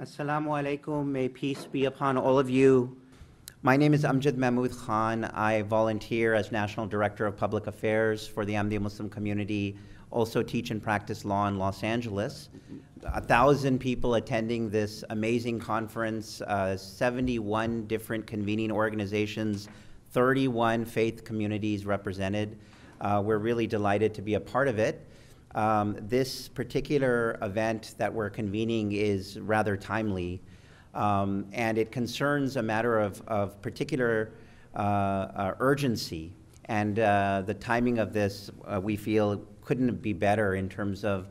Assalamu alaikum. May peace be upon all of you. My name is Amjad Mahmood Khan. I volunteer as National Director of Public Affairs for the Ahmadiyya Muslim community, also teach and practice law in Los Angeles. A thousand people attending this amazing conference, uh, 71 different convening organizations, 31 faith communities represented. Uh, we're really delighted to be a part of it. Um, this particular event that we're convening is rather timely, um, and it concerns a matter of, of particular uh, uh, urgency. And uh, the timing of this, uh, we feel, couldn't be better in terms of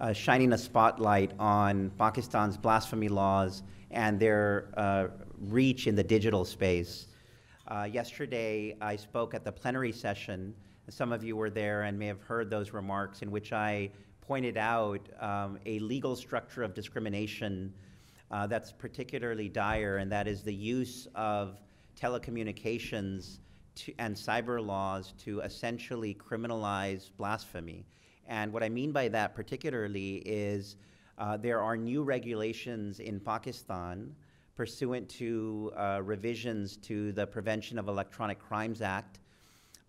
uh, shining a spotlight on Pakistan's blasphemy laws and their uh, reach in the digital space. yesterday, I spoke at the plenary session some of you were there and may have heard those remarks in which I pointed out um, a legal structure of discrimination uh, that's particularly dire, and that is the use of telecommunications to, and cyber laws to essentially criminalize blasphemy. And what I mean by that particularly is uh, there are new regulations in Pakistan pursuant to uh, revisions to the Prevention of Electronic Crimes Act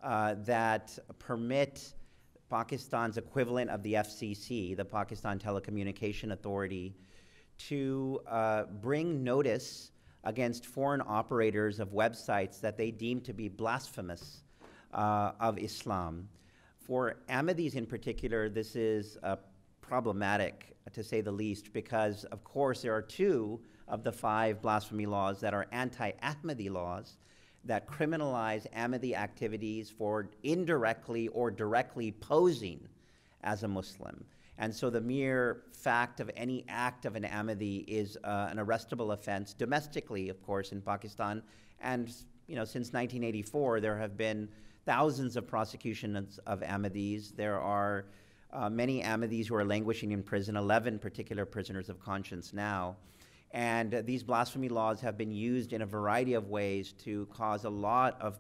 uh, that permit Pakistan's equivalent of the FCC, the Pakistan Telecommunication Authority, to uh, bring notice against foreign operators of websites that they deem to be blasphemous uh, of Islam. For Ahmadis in particular, this is uh, problematic, to say the least, because, of course, there are two of the five blasphemy laws that are anti Ahmadi laws that criminalize Ahmadi activities for indirectly or directly posing as a Muslim. And so the mere fact of any act of an Ahmadi is uh, an arrestable offense domestically, of course, in Pakistan. And you know, since 1984, there have been thousands of prosecutions of Ahmadis. There are uh, many Ahmadis who are languishing in prison, 11 particular prisoners of conscience now. And these blasphemy laws have been used in a variety of ways to cause a lot of,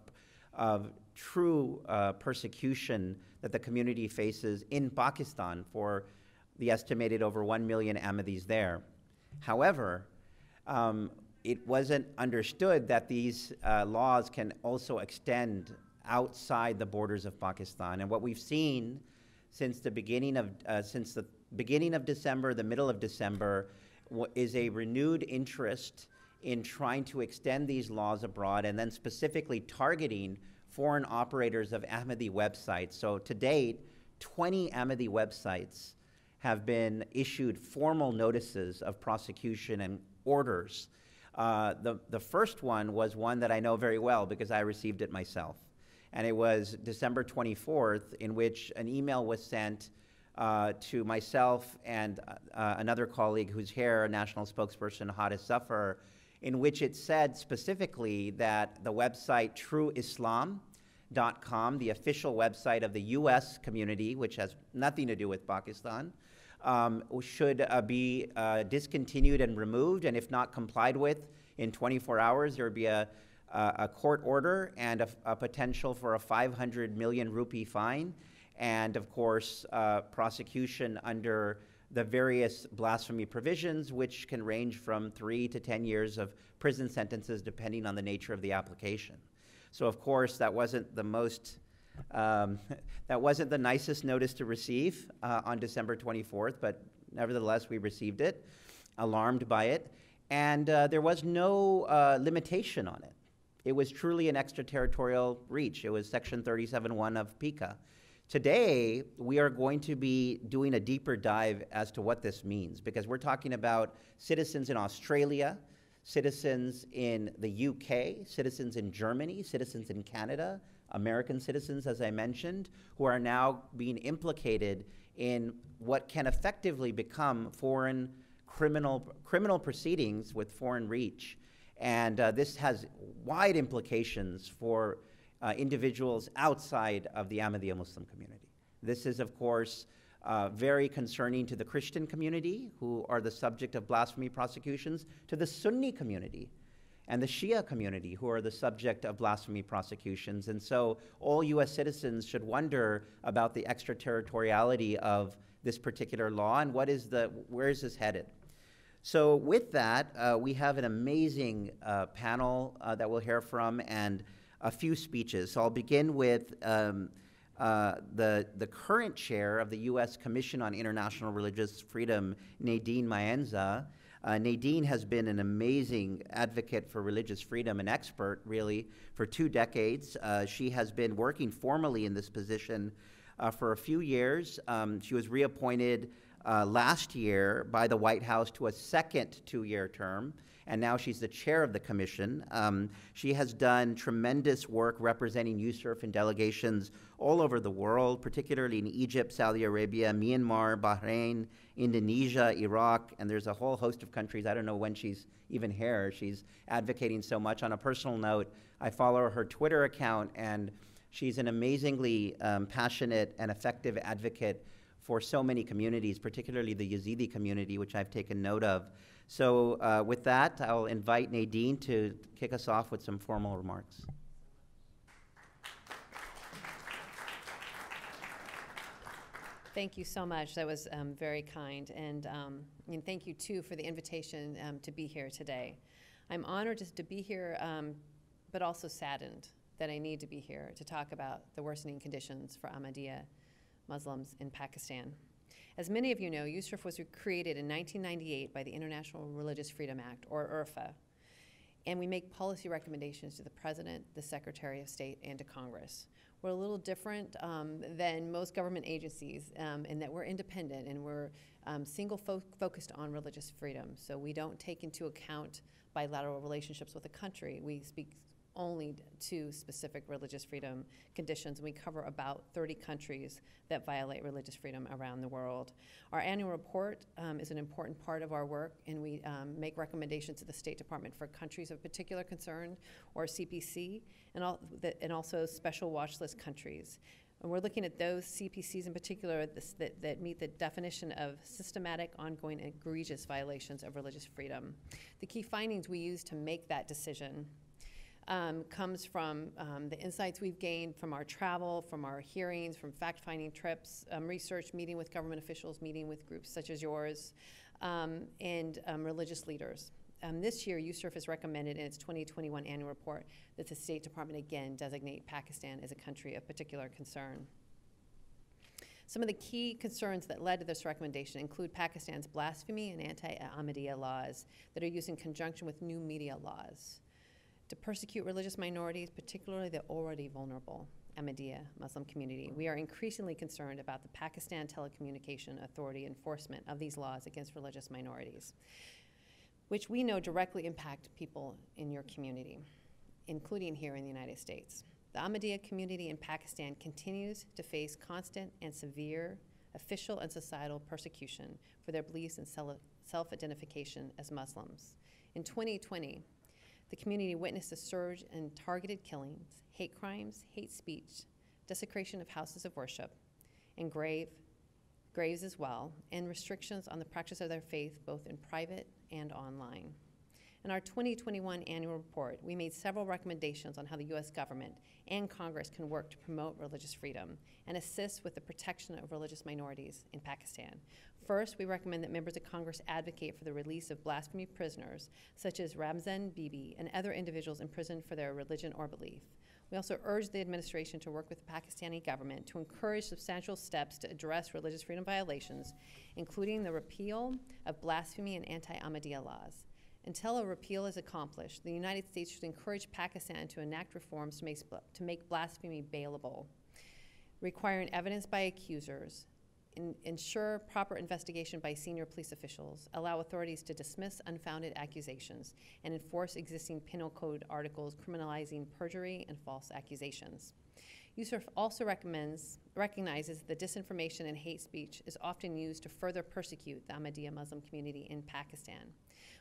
of true uh, persecution that the community faces in Pakistan for the estimated over 1 million Ahmadis there. However, um, it wasn't understood that these uh, laws can also extend outside the borders of Pakistan. And what we've seen since the beginning of, uh, since the beginning of December, the middle of December, is a renewed interest in trying to extend these laws abroad and then specifically targeting foreign operators of Ahmadi websites. So to date, 20 Ahmadi websites have been issued formal notices of prosecution and orders. Uh, the, the first one was one that I know very well because I received it myself. And it was December 24th, in which an email was sent uh, to myself and uh, another colleague who's here, national spokesperson Harris Zafar, in which it said specifically that the website trueislam.com, the official website of the U.S. community, which has nothing to do with Pakistan, um, should uh, be uh, discontinued and removed, and if not complied with in 24 hours, there would be a, a court order and a, a potential for a 500 million rupee fine and of course, uh, prosecution under the various blasphemy provisions, which can range from three to 10 years of prison sentences depending on the nature of the application. So, of course, that wasn't the most, um, that wasn't the nicest notice to receive uh, on December 24th, but nevertheless, we received it, alarmed by it, and uh, there was no uh, limitation on it. It was truly an extraterritorial reach. It was Section 37.1 of PECA. Today, we are going to be doing a deeper dive as to what this means because we're talking about citizens in Australia, citizens in the UK, citizens in Germany, citizens in Canada, American citizens, as I mentioned, who are now being implicated in what can effectively become foreign criminal, criminal proceedings with foreign reach. And uh, this has wide implications for uh, individuals outside of the Ahmadiyya Muslim community. This is, of course, uh, very concerning to the Christian community, who are the subject of blasphemy prosecutions, to the Sunni community and the Shia community, who are the subject of blasphemy prosecutions. And so all U.S. citizens should wonder about the extraterritoriality of this particular law and what is the, where is this headed? So with that, uh, we have an amazing uh, panel uh, that we'll hear from and a few speeches. So I'll begin with um, uh, the, the current chair of the U.S. Commission on International Religious Freedom, Nadine Maenza. Uh, Nadine has been an amazing advocate for religious freedom, an expert, really, for two decades. Uh, she has been working formally in this position uh, for a few years. Um, she was reappointed uh, last year by the White House to a second two year term, and now she's the chair of the commission. Um, she has done tremendous work representing USCIRF in delegations all over the world, particularly in Egypt, Saudi Arabia, Myanmar, Bahrain, Indonesia, Iraq, and there's a whole host of countries. I don't know when she's even here. She's advocating so much. On a personal note, I follow her Twitter account, and she's an amazingly um, passionate and effective advocate for so many communities, particularly the Yazidi community, which I've taken note of. So, uh, with that, I'll invite Nadine to kick us off with some formal remarks. Thank you so much. That was um, very kind. And, um, and thank you, too, for the invitation um, to be here today. I'm honored just to be here, um, but also saddened that I need to be here to talk about the worsening conditions for Ahmadiyya Muslims in Pakistan. As many of you know, USCIRF was created in 1998 by the International Religious Freedom Act, or IRFA, and we make policy recommendations to the President, the Secretary of State, and to Congress. We're a little different um, than most government agencies um, in that we're independent and we're um, single fo focused on religious freedom. So we don't take into account bilateral relationships with a country. We speak only to specific religious freedom conditions. We cover about 30 countries that violate religious freedom around the world. Our annual report um, is an important part of our work, and we um, make recommendations to the State Department for countries of particular concern, or CPC, and, all, the, and also special watch list countries. And we're looking at those CPCs in particular this, that, that meet the definition of systematic, ongoing, egregious violations of religious freedom. The key findings we use to make that decision um, comes from um, the insights we've gained from our travel, from our hearings, from fact finding trips, um, research, meeting with government officials, meeting with groups such as yours, um, and um, religious leaders. Um, this year, USCIRF has recommended in its 2021 annual report that the State Department again designate Pakistan as a country of particular concern. Some of the key concerns that led to this recommendation include Pakistan's blasphemy and anti Ahmadiyya laws that are used in conjunction with new media laws to persecute religious minorities, particularly the already vulnerable Ahmadiyya Muslim community. We are increasingly concerned about the Pakistan Telecommunication Authority enforcement of these laws against religious minorities, which we know directly impact people in your community, including here in the United States. The Ahmadiyya community in Pakistan continues to face constant and severe official and societal persecution for their beliefs and self identification as Muslims. In 2020, the community witnessed a surge in targeted killings, hate crimes, hate speech, desecration of houses of worship, and grave, graves as well, and restrictions on the practice of their faith both in private and online. In our 2021 annual report, we made several recommendations on how the U.S. government and Congress can work to promote religious freedom and assist with the protection of religious minorities in Pakistan. First, we recommend that members of Congress advocate for the release of blasphemy prisoners, such as Ramzan Bibi and other individuals imprisoned for their religion or belief. We also urge the administration to work with the Pakistani government to encourage substantial steps to address religious freedom violations, including the repeal of blasphemy and anti Ahmadiyya laws. Until a repeal is accomplished, the United States should encourage Pakistan to enact reforms to make, to make blasphemy bailable, requiring evidence by accusers, in, ensure proper investigation by senior police officials, allow authorities to dismiss unfounded accusations, and enforce existing penal code articles criminalizing perjury and false accusations. USCIRF also recommends, recognizes that disinformation and hate speech is often used to further persecute the Ahmadiyya Muslim community in Pakistan.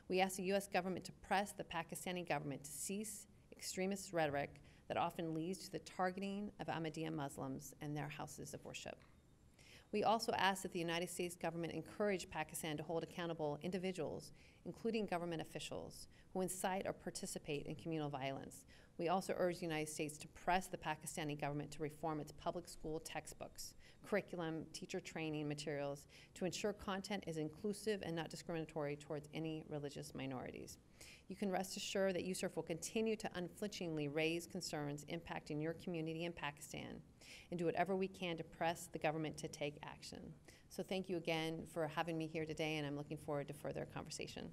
We ask the U.S. government to press the Pakistani government to cease extremist rhetoric that often leads to the targeting of Ahmadiyya Muslims and their houses of worship. We also ask that the United States government encourage Pakistan to hold accountable individuals, including government officials, who incite or participate in communal violence. We also urge the United States to press the Pakistani government to reform its public school textbooks, curriculum, teacher training materials to ensure content is inclusive and not discriminatory towards any religious minorities. You can rest assured that USCIRF will continue to unflinchingly raise concerns impacting your community in Pakistan and do whatever we can to press the government to take action. So thank you again for having me here today, and I'm looking forward to further conversation.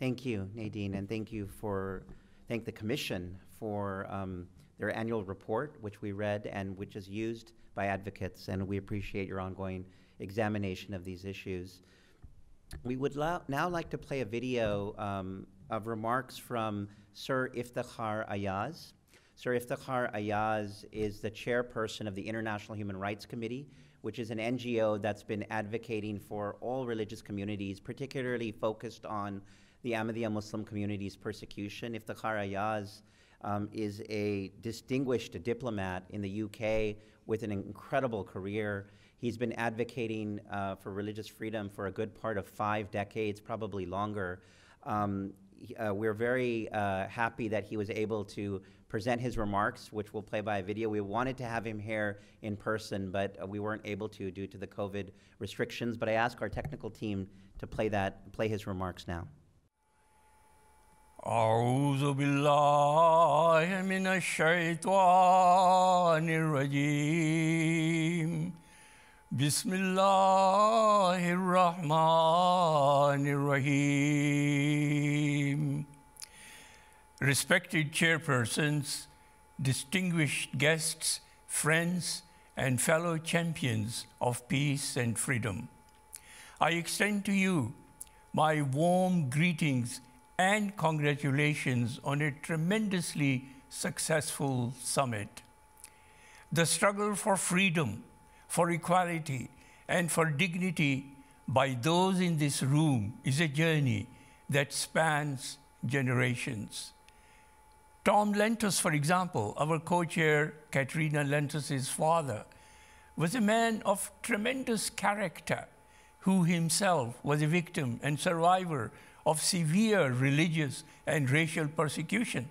Thank you, Nadine, and thank you for, thank the commission for um, their annual report, which we read and which is used by advocates, and we appreciate your ongoing examination of these issues. We would now like to play a video um, of remarks from Sir Iftikhar Ayaz. Sir Iftikhar Ayaz is the chairperson of the International Human Rights Committee, which is an NGO that's been advocating for all religious communities, particularly focused on the Ahmadiyya Muslim community's persecution. Iftikhar Ayaz um, is a distinguished diplomat in the UK with an incredible career. He's been advocating uh, for religious freedom for a good part of five decades, probably longer. Um, uh, we're very uh, happy that he was able to present his remarks, which we'll play by a video. We wanted to have him here in person, but uh, we weren't able to due to the COVID restrictions. But I ask our technical team to play that, play his remarks now. أعوذ بالله من الشيطان الرجيم بسم الله الرحمن الرحيم Respected chairpersons, distinguished guests, friends, and fellow champions of peace and freedom. I extend to you my warm greetings and congratulations on a tremendously successful summit. The struggle for freedom, for equality, and for dignity by those in this room is a journey that spans generations. Tom Lantos, for example, our co chair, Katrina Lantos' father, was a man of tremendous character who himself was a victim and survivor of severe religious and racial persecution.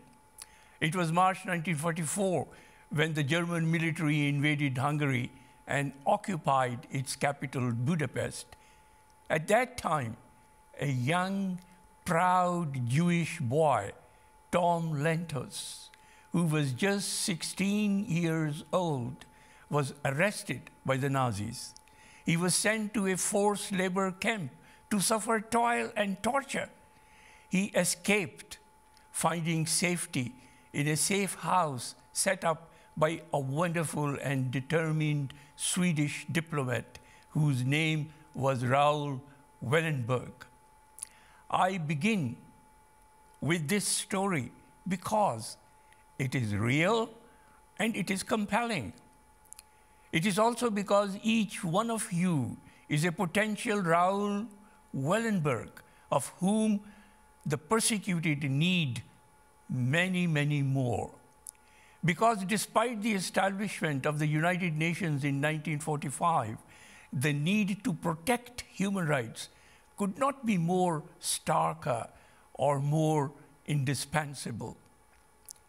It was March 1944 when the German military invaded Hungary and occupied its capital, Budapest. At that time, a young, proud Jewish boy, Tom Lantos, who was just 16 years old, was arrested by the Nazis. He was sent to a forced labor camp to suffer toil and torture. He escaped, finding safety in a safe house set up by a wonderful and determined Swedish diplomat whose name was Raoul Wallenberg. I begin with this story because it is real and it is compelling. It is also because each one of you is a potential Raoul Wallenberg, of whom the persecuted need many, many more. Because despite the establishment of the United Nations in 1945, the need to protect human rights could not be more starker or more indispensable.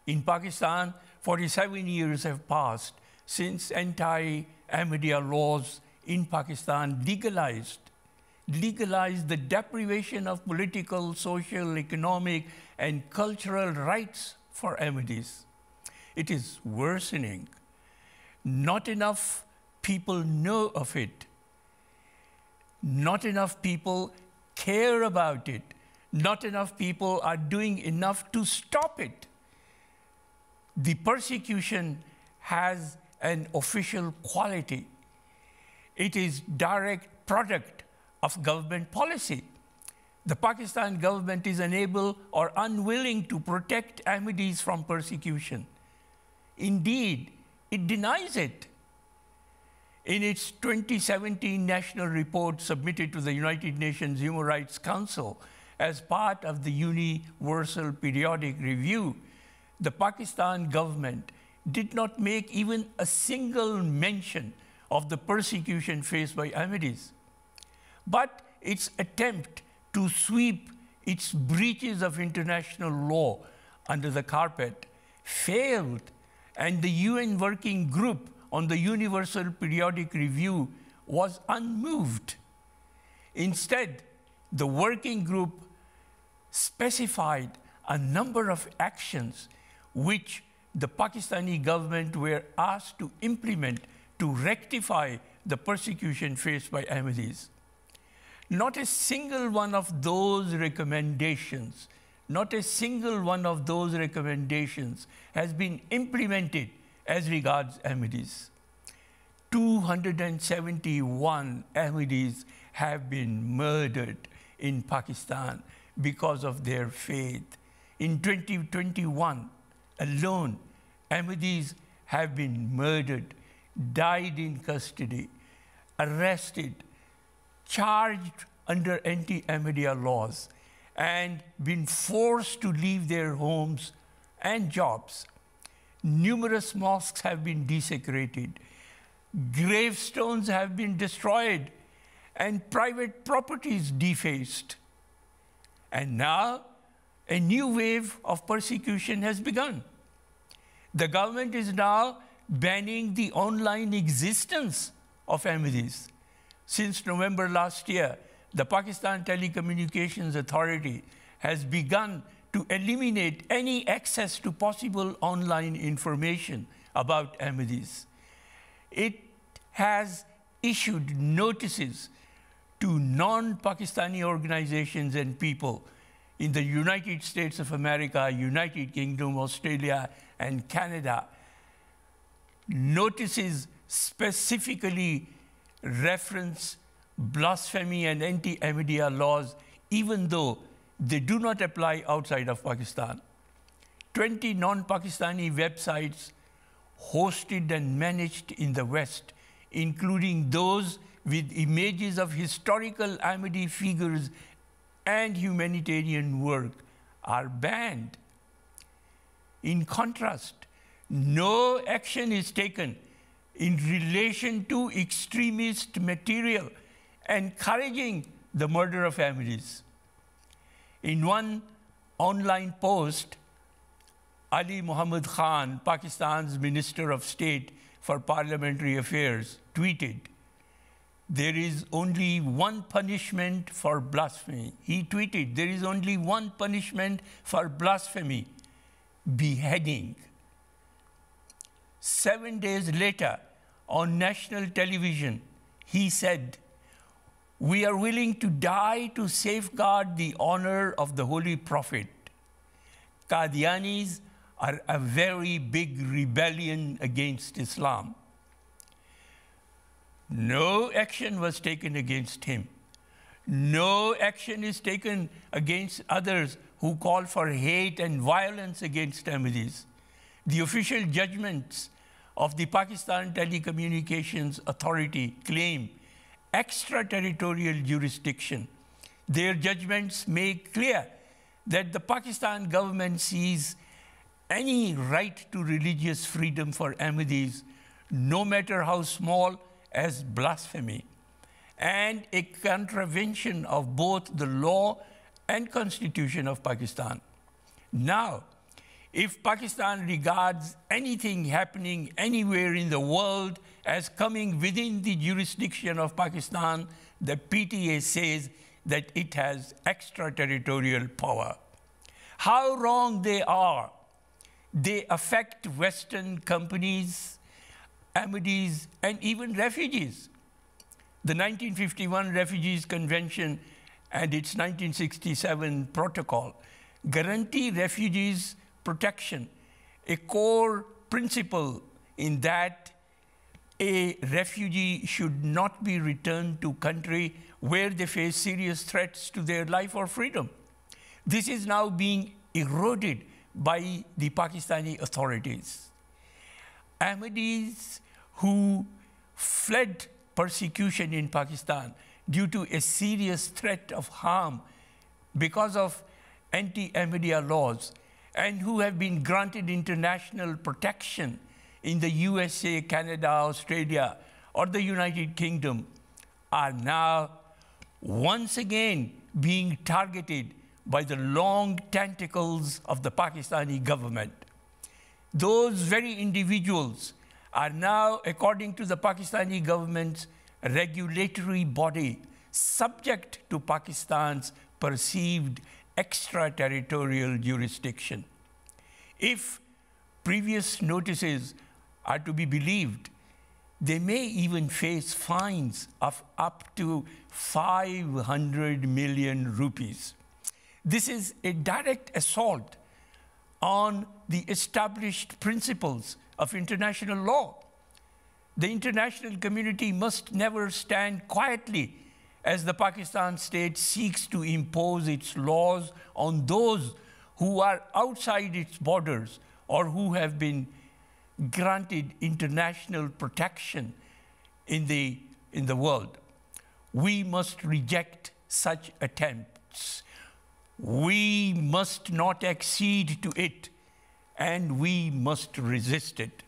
In Pakistan, 47 years have passed since anti Ahmadiyya laws in Pakistan legalized legalized the deprivation of political, social, economic, and cultural rights for Ahmadis. It is worsening. Not enough people know of it. Not enough people care about it. Not enough people are doing enough to stop it. The persecution has an official quality. It is direct product of government policy. The Pakistan government is unable or unwilling to protect Ahmadis from persecution. Indeed, it denies it. In its 2017 national report submitted to the United Nations Human Rights Council as part of the Universal Periodic Review, the Pakistan government did not make even a single mention of the persecution faced by Ahmadis. But its attempt to sweep its breaches of international law under the carpet failed, and the UN Working Group on the Universal Periodic Review was unmoved. Instead, the working group specified a number of actions which the Pakistani government were asked to implement to rectify the persecution faced by Ahmadis. Not a single one of those recommendations, not a single one of those recommendations has been implemented as regards Ahmadis. 271 Ahmadis have been murdered in Pakistan because of their faith. In 2021 alone, Ahmadis have been murdered, died in custody, arrested, charged under anti Ahmadiyya laws, and been forced to leave their homes and jobs. Numerous mosques have been desecrated, gravestones have been destroyed, and private properties defaced. And now a new wave of persecution has begun. The government is now banning the online existence of Ahmadis. Since November last year, the Pakistan Telecommunications Authority has begun to eliminate any access to possible online information about Ahmadis. It has issued notices to non Pakistani organizations and people in the United States of America, United Kingdom, Australia, and Canada. Notices specifically reference blasphemy and anti Ahmadiyya laws, even though they do not apply outside of Pakistan. 20 non Pakistani websites hosted and managed in the West, including those with images of historical Ahmadi figures and humanitarian work, are banned. In contrast, no action is taken in relation to extremist material encouraging the murder of families. In one online post, Ali Muhammad Khan, Pakistan's Minister of State for Parliamentary Affairs, tweeted, There is only one punishment for blasphemy. He tweeted, There is only one punishment for blasphemy beheading. Seven days later, on national television, he said, We are willing to die to safeguard the honor of the Holy Prophet. Qadianis are a very big rebellion against Islam. No action was taken against him. No action is taken against others who call for hate and violence against Ahmadis. The official judgments of the Pakistan Telecommunications Authority claim extraterritorial jurisdiction. Their judgments make clear that the Pakistan government sees any right to religious freedom for Ahmadis, no matter how small, as blasphemy and a contravention of both the law and constitution of Pakistan. Now, if Pakistan regards anything happening anywhere in the world as coming within the jurisdiction of Pakistan, the PTA says that it has extraterritorial power. How wrong they are. They affect Western companies, amities, and even refugees. The 1951 Refugees Convention and its 1967 protocol guarantee refugees protection, a core principle in that a refugee should not be returned to country where they face serious threats to their life or freedom. This is now being eroded by the Pakistani authorities. Ahmadis who fled persecution in Pakistan due to a serious threat of harm because of anti Ahmadiyya laws and who have been granted international protection in the USA, Canada, Australia, or the United Kingdom are now once again being targeted by the long tentacles of the Pakistani government. Those very individuals are now, according to the Pakistani government's regulatory body, subject to Pakistan's perceived extraterritorial jurisdiction. If previous notices are to be believed, they may even face fines of up to 500 million rupees. This is a direct assault on the established principles of international law. The international community must never stand quietly as the Pakistan state seeks to impose its laws on those who are outside its borders or who have been granted international protection in the, in the world. We must reject such attempts. We must not accede to it, and we must resist it.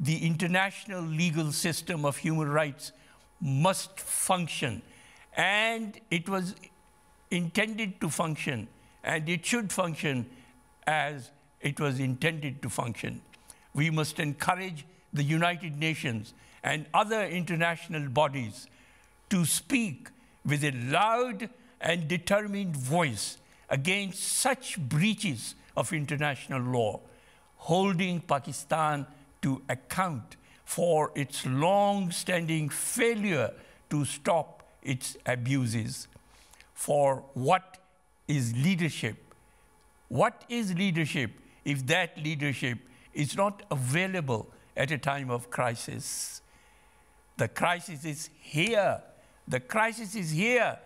The international legal system of human rights must function, and it was intended to function, and it should function as it was intended to function. We must encourage the United Nations and other international bodies to speak with a loud and determined voice against such breaches of international law, holding Pakistan to account for its long standing failure to stop its abuses. For what is leadership? What is leadership if that leadership is not available at a time of crisis? The crisis is here. The crisis is here.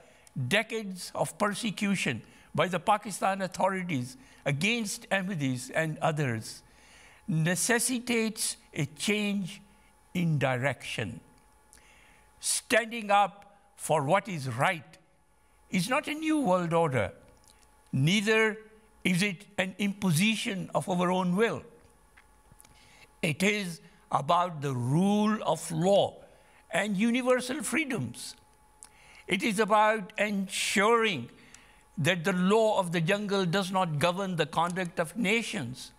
Decades of persecution by the Pakistan authorities against Ahmadis and others necessitates a change in direction. Standing up for what is right is not a new world order, neither is it an imposition of our own will. It is about the rule of law and universal freedoms. It is about ensuring that the law of the jungle does not govern the conduct of nations.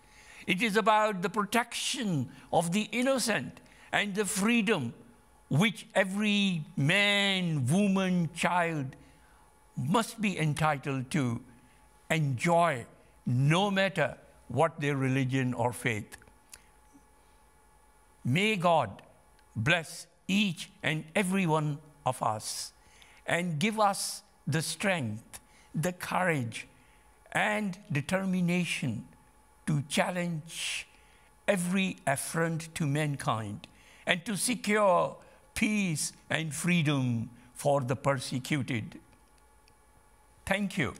It is about the protection of the innocent and the freedom which every man, woman, child must be entitled to enjoy no matter what their religion or faith. May God bless each and every one of us and give us the strength the courage and determination to challenge every affront to mankind and to secure peace and freedom for the persecuted. Thank you.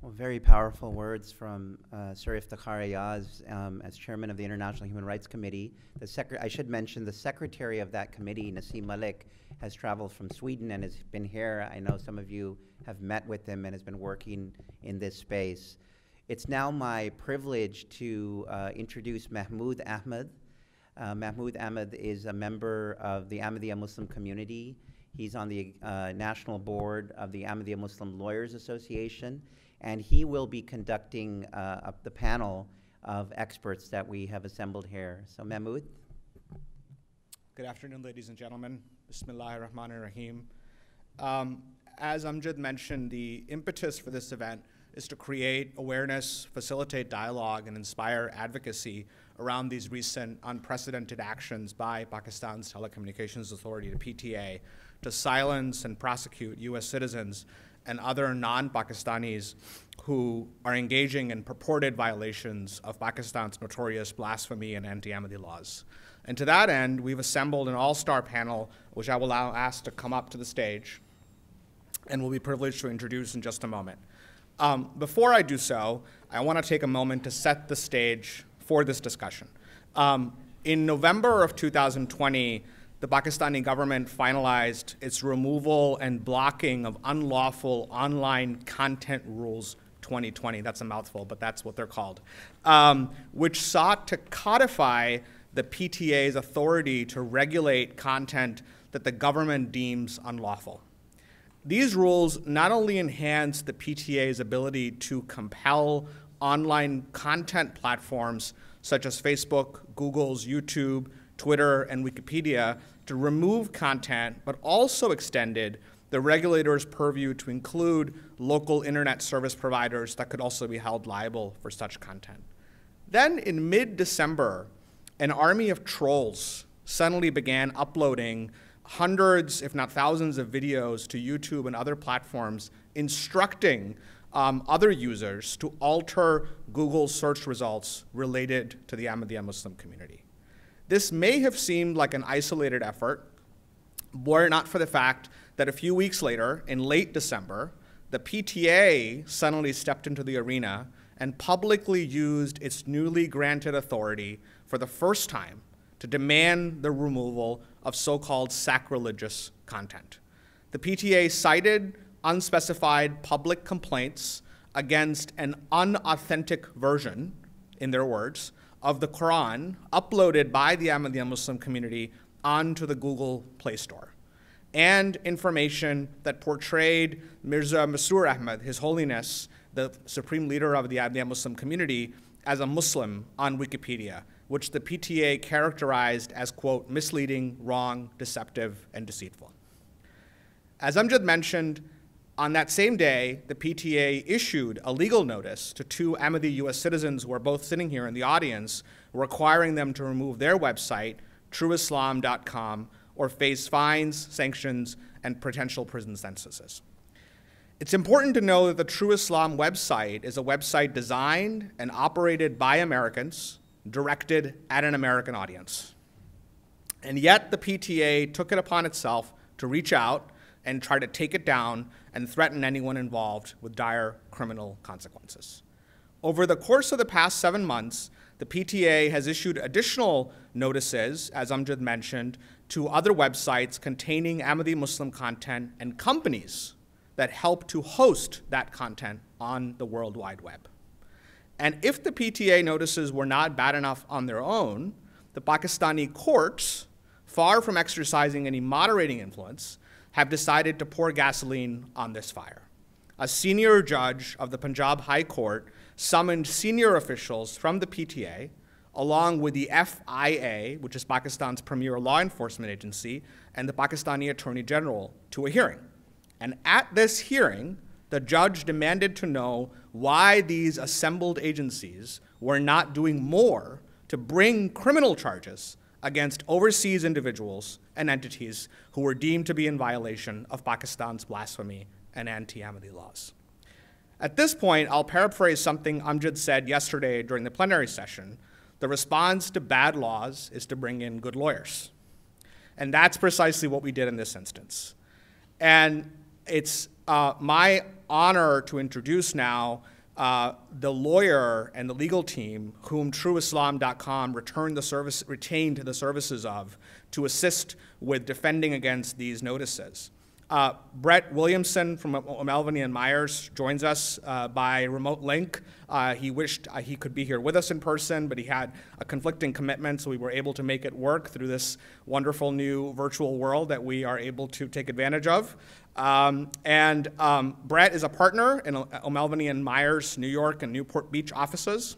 Well, very powerful words from uh, Sir Iftikhar Ayaz um, as chairman of the International Human Rights Committee. The I should mention the secretary of that committee, Nassim Malik, has traveled from Sweden and has been here. I know some of you have met with him and has been working in this space. It's now my privilege to uh, introduce Mahmoud Ahmed. Uh, Mahmoud Ahmed is a member of the Ahmadiyya Muslim community. He's on the uh, national board of the Ahmadiyya Muslim Lawyers Association and he will be conducting uh, the panel of experts that we have assembled here. So, Mahmoud. Good afternoon, ladies and gentlemen. Bismillahir Rahmanir Rahim. Um, as Amjad mentioned, the impetus for this event is to create awareness, facilitate dialogue, and inspire advocacy around these recent unprecedented actions by Pakistan's Telecommunications Authority, the PTA, to silence and prosecute U.S. citizens and other non-Pakistanis who are engaging in purported violations of Pakistan's notorious blasphemy and anti-Ahmadi laws. And to that end, we've assembled an all-star panel, which I will now ask to come up to the stage, and we'll be privileged to introduce in just a moment. Um, before I do so, I want to take a moment to set the stage for this discussion. Um, in November of 2020, the Pakistani government finalized its removal and blocking of unlawful online content rules 2020. That's a mouthful, but that's what they're called, um, which sought to codify the PTA's authority to regulate content that the government deems unlawful. These rules not only enhance the PTA's ability to compel online content platforms such as Facebook, Google's, YouTube, Twitter, and Wikipedia to remove content, but also extended the regulator's purview to include local internet service providers that could also be held liable for such content. Then in mid December, an army of trolls suddenly began uploading hundreds, if not thousands, of videos to YouTube and other platforms instructing um, other users to alter Google search results related to the Ahmadiyya Muslim community. This may have seemed like an isolated effort, were it not for the fact that a few weeks later, in late December, the PTA suddenly stepped into the arena and publicly used its newly granted authority for the first time to demand the removal of so called sacrilegious content. The PTA cited unspecified public complaints against an unauthentic version, in their words, of the Quran uploaded by the Ahmadiyya Muslim community onto the Google Play Store, and information that portrayed Mirza Masroor Ahmad, His Holiness, the supreme leader of the Ahmadiyya Muslim community, as a Muslim on Wikipedia, which the PTA characterized as, quote, misleading, wrong, deceptive, and deceitful. As Amjad mentioned, on that same day, the PTA issued a legal notice to two Ahmadi US citizens who are both sitting here in the audience, requiring them to remove their website, trueislam.com, or face fines, sanctions, and potential prison sentences. It's important to know that the True Islam website is a website designed and operated by Americans, directed at an American audience. And yet, the PTA took it upon itself to reach out and try to take it down and threaten anyone involved with dire criminal consequences. Over the course of the past seven months, the PTA has issued additional notices, as Amjad mentioned, to other websites containing Ahmadi Muslim content and companies that help to host that content on the World Wide Web. And if the PTA notices were not bad enough on their own, the Pakistani courts, far from exercising any moderating influence, have decided to pour gasoline on this fire. A senior judge of the Punjab High Court summoned senior officials from the PTA, along with the FIA, which is Pakistan's premier law enforcement agency, and the Pakistani Attorney General to a hearing. And at this hearing, the judge demanded to know why these assembled agencies were not doing more to bring criminal charges against overseas individuals and entities who were deemed to be in violation of Pakistan's blasphemy and anti-Ahmadi laws. At this point, I'll paraphrase something Amjad said yesterday during the plenary session. The response to bad laws is to bring in good lawyers. And that's precisely what we did in this instance. And it's uh, my honor to introduce now uh, the lawyer and the legal team whom TrueIslam.com returned the service, retained the services of to assist with defending against these notices. Uh, Brett Williamson from O'Melveny and Myers joins us uh, by remote link. Uh, he wished uh, he could be here with us in person, but he had a conflicting commitment, so we were able to make it work through this wonderful new virtual world that we are able to take advantage of. Um, and um, Brett is a partner in O'Melveny and Myers, New York and Newport Beach offices.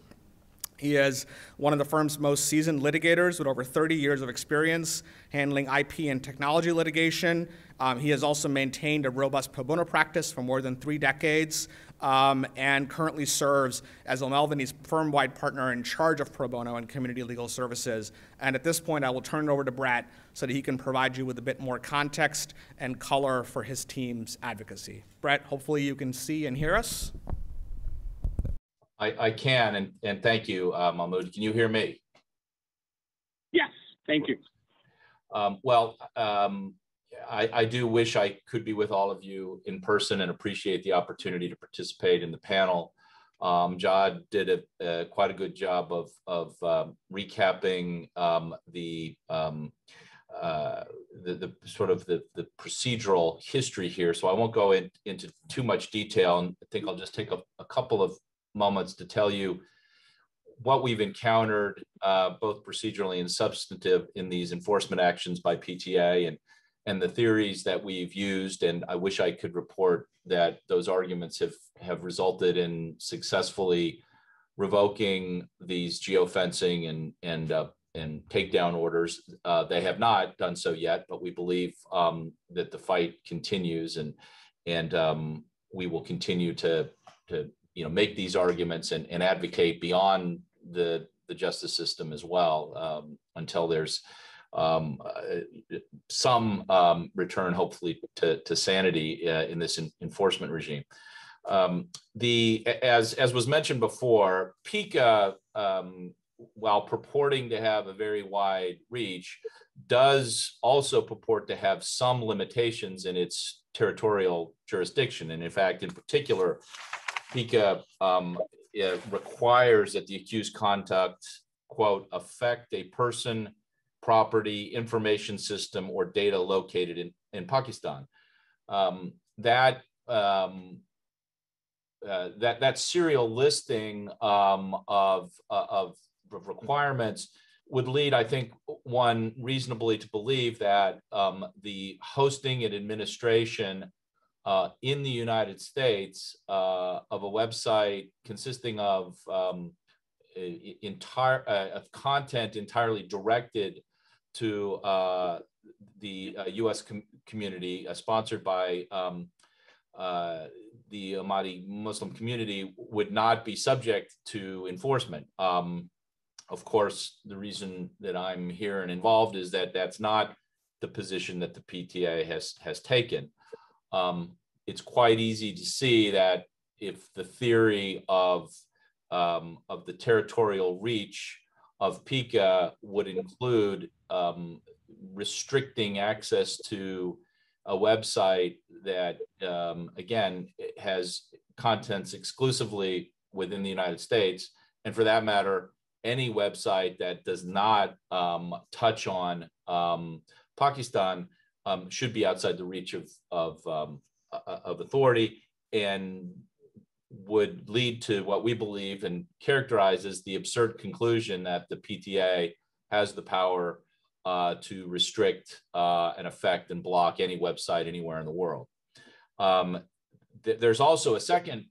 He is one of the firm's most seasoned litigators with over 30 years of experience handling IP and technology litigation. Um, he has also maintained a robust pro bono practice for more than three decades um, and currently serves as O'Melveny's firm-wide partner in charge of pro bono and community legal services. And at this point, I will turn it over to Brett so that he can provide you with a bit more context and color for his team's advocacy. Brett, hopefully you can see and hear us. I, I can, and, and thank you, uh, Mahmoud. Can you hear me? Yes, thank you. Um, well, um, I, I, do wish I could be with all of you in person and appreciate the opportunity to participate in the panel. Um, Jad did a, a, quite a good job of, of um, recapping um, the um, uh, the, the sort of the, the procedural history here. So I won't go in, into too much detail. And I think I'll just take a, a couple of moments to tell you what we've encountered, uh, both procedurally and substantive in these enforcement actions by PTA and, and the theories that we've used. And I wish I could report that those arguments have, have resulted in successfully revoking these geofencing and, and, uh, and takedown orders. Uh, they have not done so yet, but we believe um, that the fight continues and, and um, we will continue to, to you know, make these arguments and, and advocate beyond the, the justice system as well um, until there's um, uh, some um, return, hopefully, to, to sanity uh, in this in, enforcement regime. Um, the as as was mentioned before, PECA, um, while purporting to have a very wide reach, does also purport to have some limitations in its territorial jurisdiction. And in fact, in particular, PECA um, requires that the accused conduct, quote, affect a person, property, information system, or data located in, in Pakistan. Um, that um, uh, that that serial listing um, of, uh, of requirements would lead, I think, one reasonably to believe that um, the hosting and administration uh, in the United States uh, of a website consisting of um, entire uh, of content entirely directed to uh, the U.S. Com community, sponsored by um, the Ahmadi Muslim community would not be subject to enforcement. Um, of course, the reason that I'm here and involved is that that's not the position that the PTA has has taken. Um, it's quite easy to see that if the theory of um, of the territorial reach of PECA would include um, restricting access to a website that, um, again, has contents exclusively within the United States, and for that matter, any website that does not um, touch on um, Pakistan um, should be outside the reach of of, um, of authority. And would lead to what we believe and characterizes the absurd conclusion that the PTA has the power uh, to restrict uh, and affect and block any website anywhere in the world. Um, th there's also a second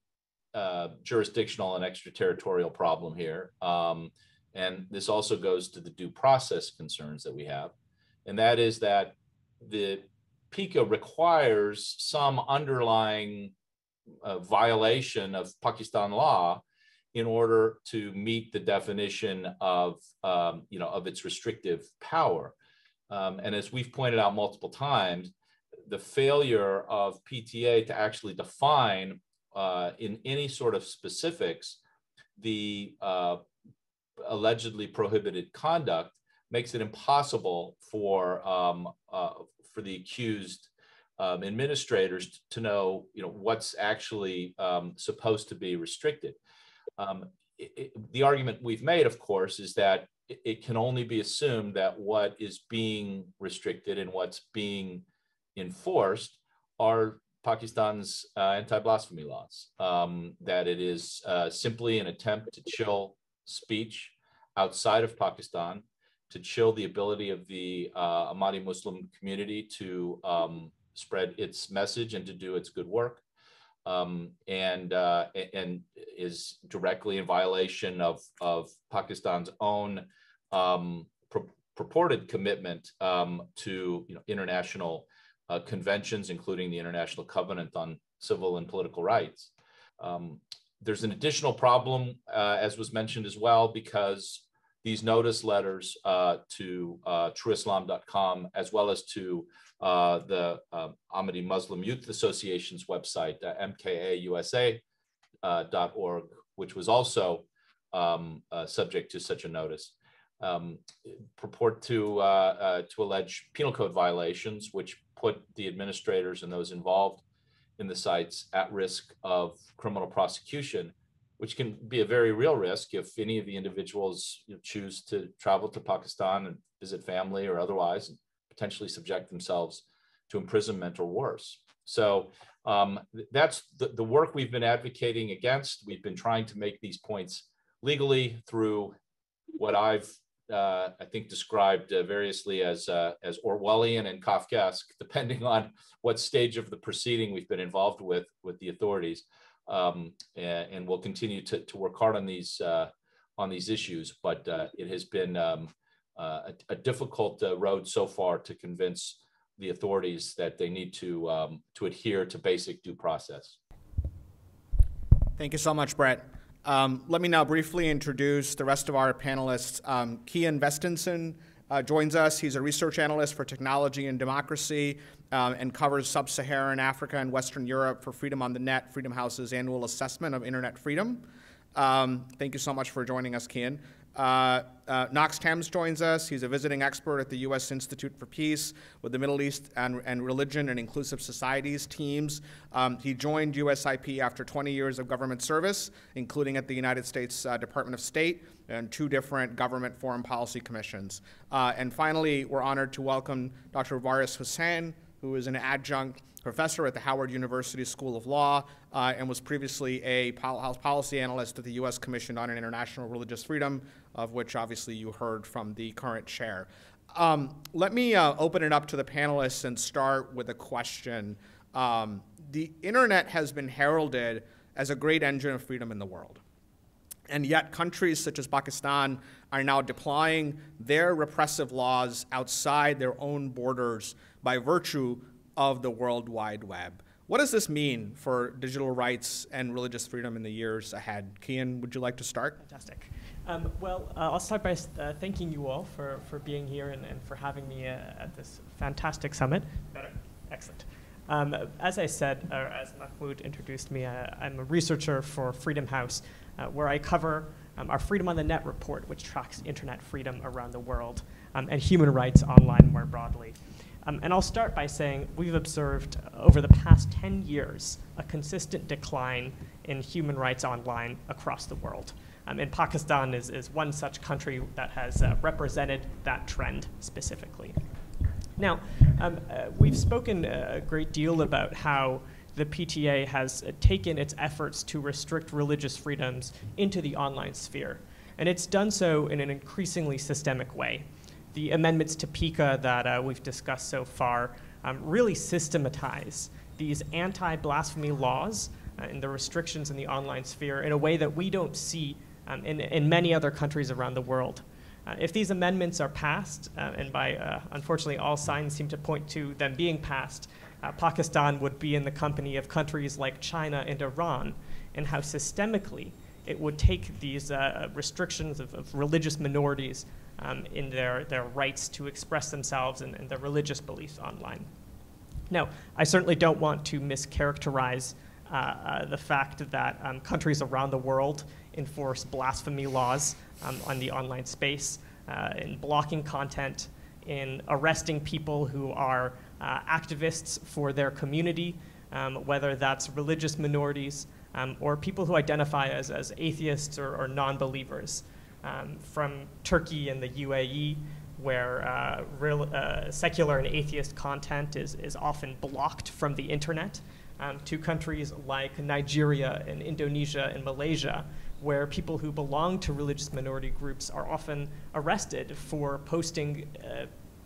uh, jurisdictional and extraterritorial problem here. Um, and this also goes to the due process concerns that we have. And that is that the PECA requires some underlying uh, violation of Pakistan law in order to meet the definition of, um, you know, of its restrictive power. Um, and as we've pointed out multiple times, the failure of PTA to actually define uh, in any sort of specifics the uh, allegedly prohibited conduct makes it impossible for um, uh, for the accused um, administrators to know you know what's actually um, supposed to be restricted. Um, it, it, the argument we've made, of course, is that it, it, can only be assumed that what is being restricted and what's being enforced are Pakistan's uh, anti-blasphemy laws. Um, that it is uh, simply an attempt to chill speech outside of Pakistan, to chill the ability of the uh, Ahmadi Muslim community to um, spread its message and to do its good work, um, and uh, and is directly in violation of of Pakistan's own um, purported commitment um, to you know international uh, conventions, including the International Covenant on Civil and Political Rights. Um, there's an additional problem, uh, as was mentioned as well, because these notice letters uh, to uh, trueislam.com, as well as to uh, the uh, Ahmadi Muslim Youth Association's website, uh, mkausa.org, uh, which was also um, uh, subject to such a notice, um, purport to, to allege penal code violations, which put the administrators and those involved in the sites at risk of criminal prosecution which can be a very real risk if any of the individuals you know, choose to travel to Pakistan and visit family or otherwise, and potentially subject themselves to imprisonment or worse. So um, th- that's the, the work we've been advocating against. We've been trying to make these points legally through what I've, uh, I think, described uh, variously as uh, as Orwellian and Kafkaesque, depending on what stage of the proceeding we've been involved with with the authorities. Um, and, and, we'll continue to, to work hard on these uh, on these issues. But uh, it has been um, uh, a, a, difficult road so far to convince the authorities that they need to um, to adhere to basic due process. Thank you so much, Brett. Um, let me now briefly introduce the rest of our panelists. Um, Kian Vesteinsson uh, joins us. He's a research analyst for technology and democracy um, and covers sub Saharan Africa and Western Europe for Freedom on the Net, Freedom House's annual assessment of internet freedom. Um, thank you so much for joining us, Kian. Uh, uh, Knox Thames joins us. He's a visiting expert at the U.S. Institute for Peace with the Middle East and, and Religion and Inclusive Societies teams. Um, he joined USIP after 20 years of government service, including at the United States uh, Department of State and two different government foreign policy commissions. Uh, and finally, we're honored to welcome Dr. Waris Husain, who is an adjunct professor at the Howard University School of Law uh, and was previously a House policy analyst at the U.S. Commission on International Religious Freedom, of which obviously you heard from the current chair. Um, let me uh, open it up to the panelists and start with a question. Um, the internet has been heralded as a great engine of freedom in the world. And yet, countries such as Pakistan are now deploying their repressive laws outside their own borders by virtue of the World Wide Web. What does this mean for digital rights and religious freedom in the years ahead? Kian, would you like to start? Fantastic. Um, well, uh, I'll start by uh, thanking you all for, for being here and, and for having me uh, at this fantastic summit. Better. Excellent. Um, as I said, or as Mahmood introduced me, uh, I'm a researcher for Freedom House, uh, where I cover um, our Freedom on the Net report, which tracks internet freedom around the world um, and human rights online more broadly. Um, and I'll start by saying we've observed over the past 10 years a consistent decline in human rights online across the world. Um, and Pakistan is, is one such country that has uh, represented that trend specifically. Now, um, uh, we've spoken a great deal about how the PTA has uh, taken its efforts to restrict religious freedoms into the online sphere. And it's done so in an increasingly systemic way the amendments to PECA that uh, we've discussed so far um, really systematize these anti blasphemy laws uh, and the restrictions in the online sphere in a way that we don't see um, in, in many other countries around the world. Uh, if these amendments are passed, uh, and by uh, unfortunately all signs seem to point to them being passed, uh, Pakistan would be in the company of countries like China and Iran, and how systemically it would take these restrictions of, of religious minorities um, in their, their rights to express themselves and, and, their religious beliefs online. Now, I certainly don't want to mischaracterize uh, uh, the fact that um, countries around the world enforce blasphemy laws um, on the online space, uh, in blocking content, in arresting people who are uh, activists for their community, um, whether that's religious minorities um, or people who identify as, as atheists or, or non believers um, from Turkey and the UAE, where uh, real, uh, secular and atheist content is, is often blocked from the internet, um, to countries like Nigeria and Indonesia and Malaysia, where people who belong to religious minority groups are often arrested for posting uh,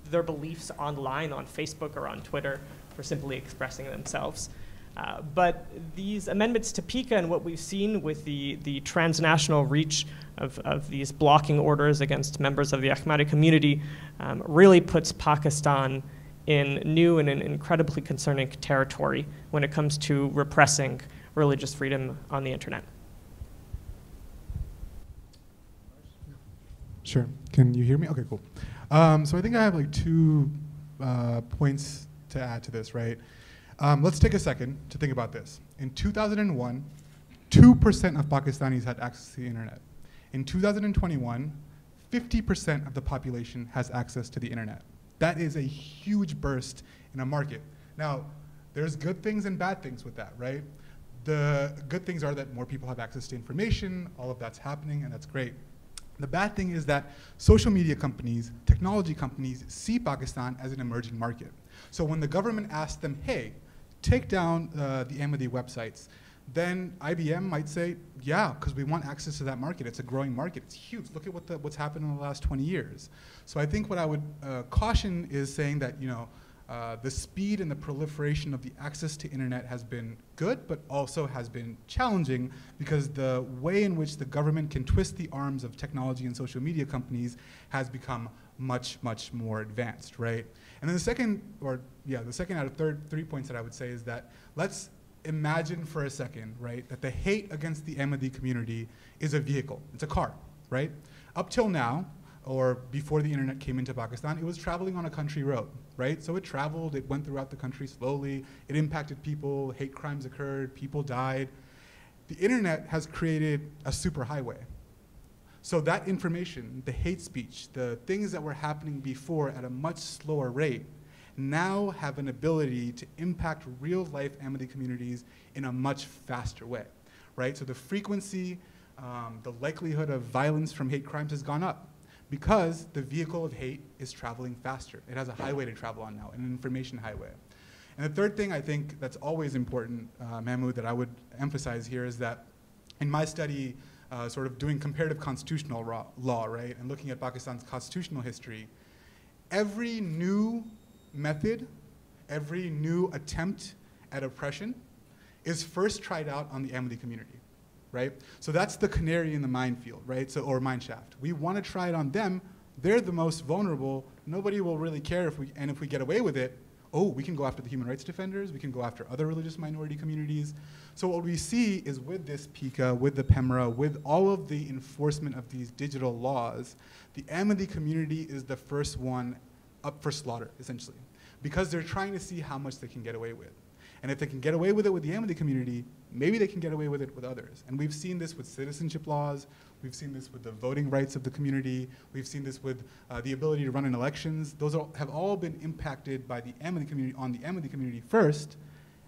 their beliefs online on Facebook or on Twitter for simply expressing themselves. Uh, but these amendments to PECA and what we've seen with the, the transnational reach of, of these blocking orders against members of the Ahmadi community um, really puts Pakistan in new and in incredibly concerning territory when it comes to repressing religious freedom on the internet. Sure. Can you hear me? Okay, cool. Um, so I think I have like two uh, points to add to this, right? Um, let's take a second to think about this. In 2001, 2% of Pakistanis had access to the internet. In 2021, 50% of the population has access to the internet. That is a huge burst in a market. Now, there's good things and bad things with that, right? The good things are that more people have access to information, all of that's happening, and that's great. The bad thing is that social media companies, technology companies see Pakistan as an emerging market. So when the government asks them, hey, take down uh, the Ahmadi websites, then IBM might say, yeah, because we want access to that market. It's a growing market. It's huge. Look at what the, what's happened in the last 20 years. So I think what I would uh, caution is saying that, you know, uh, the speed and the proliferation of the access to internet has been good, but also has been challenging because the way in which the government can twist the arms of technology and social media companies has become much, much more advanced, right? And then the second, or yeah, the second out of third three points that I would say is that let's imagine for a second, right, that the hate against the Ahmadi community is a vehicle. It's a car, right? Up till now, or before the internet came into Pakistan, it was traveling on a country road, right? So it traveled, it went throughout the country slowly, it impacted people, hate crimes occurred, people died. The internet has created a superhighway. So that information, the hate speech, the things that were happening before at a much slower rate, now have an ability to impact real life Ahmadi communities in a much faster way, right? So the frequency, um, the likelihood of violence from hate crimes has gone up because the vehicle of hate is traveling faster. It has a highway to travel on now, an information highway. And the third thing I think that's always important, uh, that I would emphasize here is that in my study, uh, sort of doing comparative constitutional law, right, and looking at Pakistan's constitutional history, every new method, every new attempt at oppression is first tried out on the Ahmadi community right? So that's the canary in the minefield, right? So, or mine shaft. We want to try it on them. They're the most vulnerable. Nobody will really care if we, and if we get away with it, oh, we can go after the human rights defenders, we can go after other religious minority communities. So what we see is with this PECA, with the PEMRA, with all of the enforcement of these digital laws, the Ahmadi community is the first one up for slaughter, essentially, because they're trying to see how much they can get away with. And if they can get away with it with the Ahmadi community, maybe they can get away with it with others. And we've seen this with citizenship laws. We've seen this with the voting rights of the community. We've seen this with uh, the ability to run in elections. Those are, have all been impacted by the Ahmadi community on the Ahmadi community first,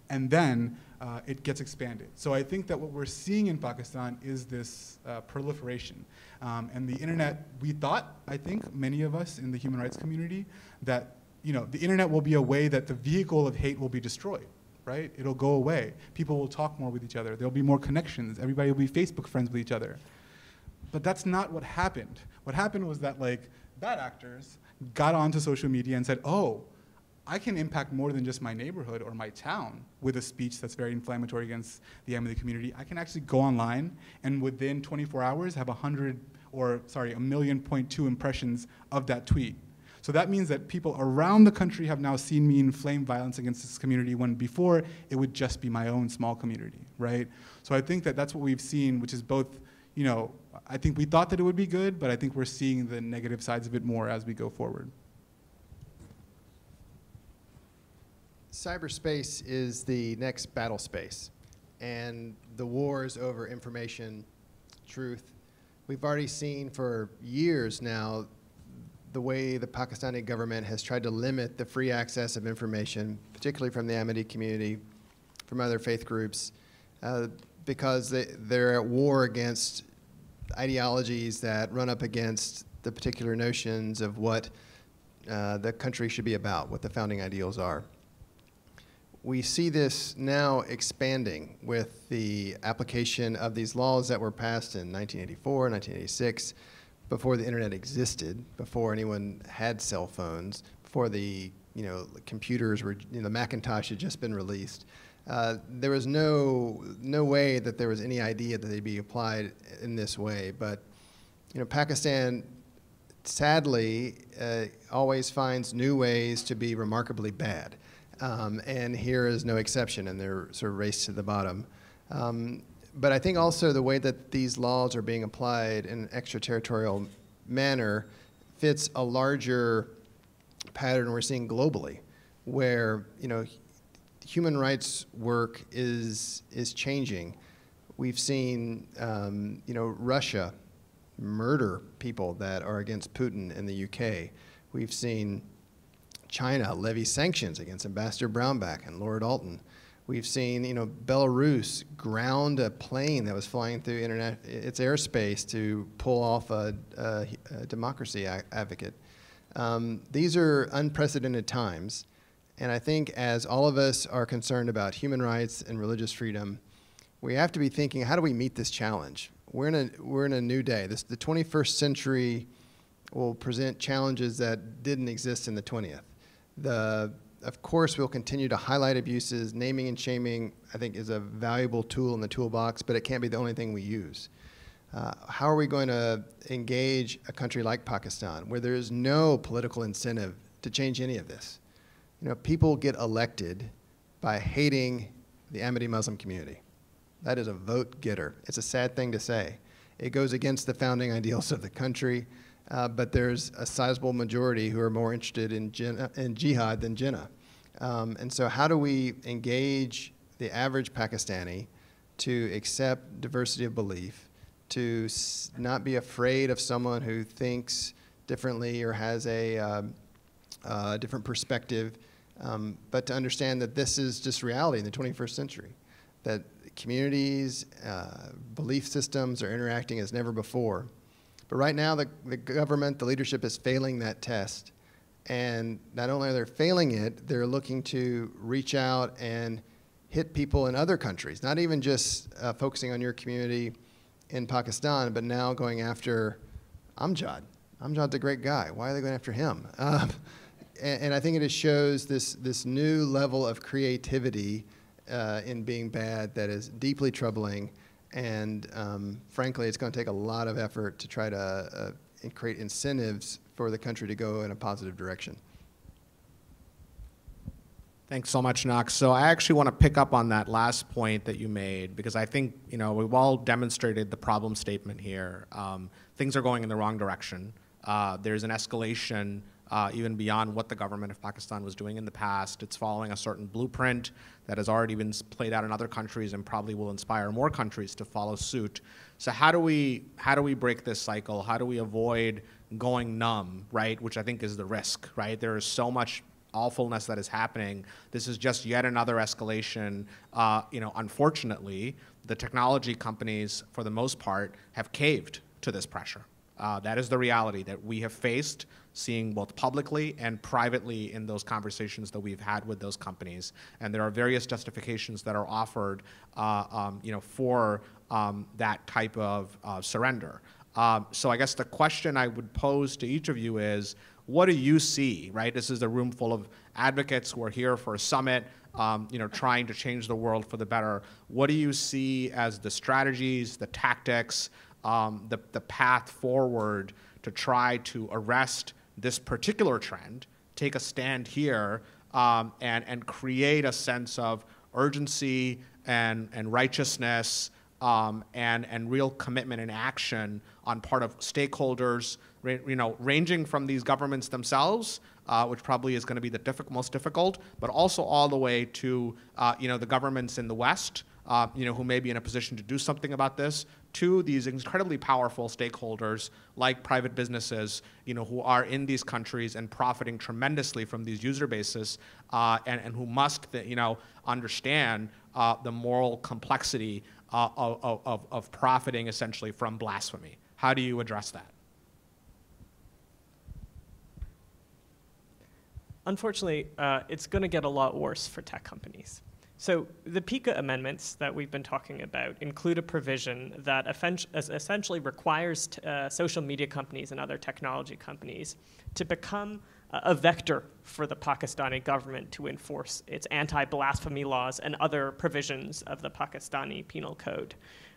and then uh, it gets expanded. So I think that what we're seeing in Pakistan is this uh, proliferation. Um, and the internet, we thought, I think, many of us in the human rights community, that you know, the internet will be a way that the vehicle of hate will be destroyed right? It'll go away. People will talk more with each other. There'll be more connections. Everybody will be Facebook friends with each other. But that's not what happened. What happened was that like bad actors got onto social media and said, "Oh, I can impact more than just my neighborhood or my town with a speech that's very inflammatory against the Ahmadi community. I can actually go online and within 24 hours have a hundred or sorry, a million point two impressions of that tweet. So that means that people around the country have now seen me inflame violence against this community when before it would just be my own small community, right? So I think that that's what we've seen, which is both, you know, I think we thought that it would be good, but I think we're seeing the negative sides of it more as we go forward. Cyberspace is the next battle space, and the wars over information, truth. We've already seen for years now the way the Pakistani government has tried to limit the free access of information, particularly from the Ahmadi community, from other faith groups, uh, because they, they're at war against ideologies that run up against the particular notions of what uh, the country should be about, what the founding ideals are. We see this now expanding with the application of these laws that were passed in 1984, 1986, before the internet existed, before anyone had cell phones, before the you know computers were you know, the Macintosh had just been released. Uh, there was no no way that there was any idea that they'd be applied in this way. But you know, Pakistan sadly uh, always finds new ways to be remarkably bad, um, and here is no exception. And they're sort of race to the bottom. Um, but I think also the way that these laws are being applied in an extraterritorial manner fits a larger pattern we're seeing globally, where you know human rights work is is changing. We've seen um, you know Russia murder people that are against Putin in the UK. We've seen China levy sanctions against Ambassador Brownback and Lord Alton. We've seen, you know, Belarus ground a plane that was flying through internet, its airspace to pull off a, a, a democracy advocate. Um, these are unprecedented times, and I think as all of us are concerned about human rights and religious freedom, we have to be thinking, how do we meet this challenge? We're in a, we're in a new day. This, the 21st century will present challenges that didn't exist in the 20th. The of course, we'll continue to highlight abuses. Naming and shaming, I think, is a valuable tool in the toolbox, but it can't be the only thing we use. Uh, how are we going to engage a country like Pakistan, where there is no political incentive to change any of this? You know, people get elected by hating the Ahmadi Muslim community. That is a vote getter. It's a sad thing to say. It goes against the founding ideals of the country uh, but there's a sizable majority who are more interested in, in jihad than Jinnah. Um, and so, how do we engage the average Pakistani to accept diversity of belief, to not be afraid of someone who thinks differently or has a um, uh, different perspective, um, but to understand that this is just reality in the 21st century, that communities, uh, belief systems are interacting as never before. But right now, the, the government, the leadership is failing that test. And not only are they failing it, they're looking to reach out and hit people in other countries, not even just uh, focusing on your community in Pakistan, but now going after Amjad. Amjad's a great guy. Why are they going after him? Um, and, and, I think it just shows this, this new level of creativity uh, in being bad that is deeply troubling and um, frankly, it's going to take a lot of effort to try to uh, create incentives for the country to go in a positive direction. Thanks so much, Knox. So I actually want to pick up on that last point that you made because I think you know we've all demonstrated the problem statement here. Um, things are going in the wrong direction. Uh, there's an escalation uh, even beyond what the government of Pakistan was doing in the past. It's following a certain blueprint that has already been played out in other countries and probably will inspire more countries to follow suit. So how do we how do we break this cycle? How do we avoid going numb, right? Which I think is the risk, right? There is so much awfulness that is happening. This is just yet another escalation. Uh, you know, unfortunately, the technology companies, for the most part, have caved to this pressure. Uh, that is the reality that we have faced seeing both publicly and privately in those conversations that we've had with those companies. And there are various justifications that are offered, uh, um, you know, for um, that type of uh, surrender. Um, so I guess the question I would pose to each of you is, what do you see, right? This is a room full of advocates who are here for a summit, um, you know, trying to change the world for the better. What do you see as the strategies, the tactics, um, the, the path forward to try to arrest this particular trend, take a stand here, um, and, and create a sense of urgency and, and righteousness um, and, and real commitment and action on part of stakeholders, you know, ranging from these governments themselves, uh, which probably is going to be the most difficult, but also all the way to uh, you know, the governments in the West, uh, you know, who may be in a position to do something about this, to these incredibly powerful stakeholders like private businesses, you know, who are in these countries and profiting tremendously from these user bases, uh, and, and who must, you know, understand uh, the moral complexity uh, of, of, of profiting essentially from blasphemy. How do you address that? Unfortunately, uh, it's going to get a lot worse for tech companies. So the PECA amendments that we've been talking about include a provision that essentially requires uh, social media companies and other technology companies to become a vector for the Pakistani government to enforce its anti-blasphemy laws and other provisions of the Pakistani Penal Code.